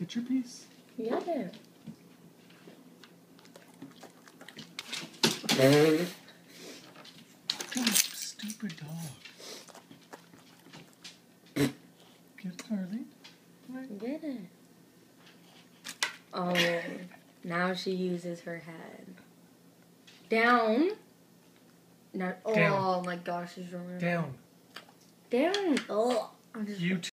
Get your piece. Yeah. stupid dog. Get it, Harley. Get it. Oh, now she uses her head. Down. Not. oh Down. my gosh, she's running. Down. Down. Oh, You too.